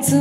切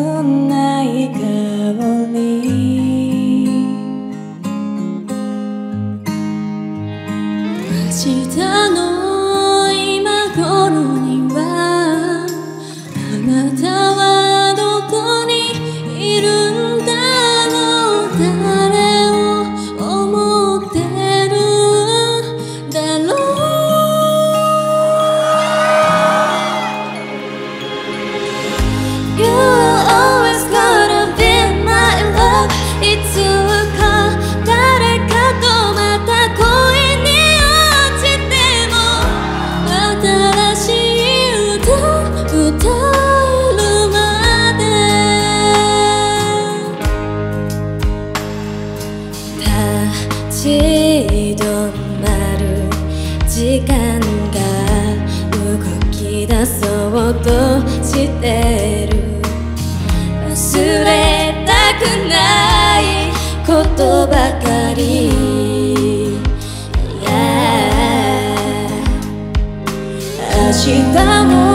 時間が動き出そうとしてる。忘れたくないことばかり、明日も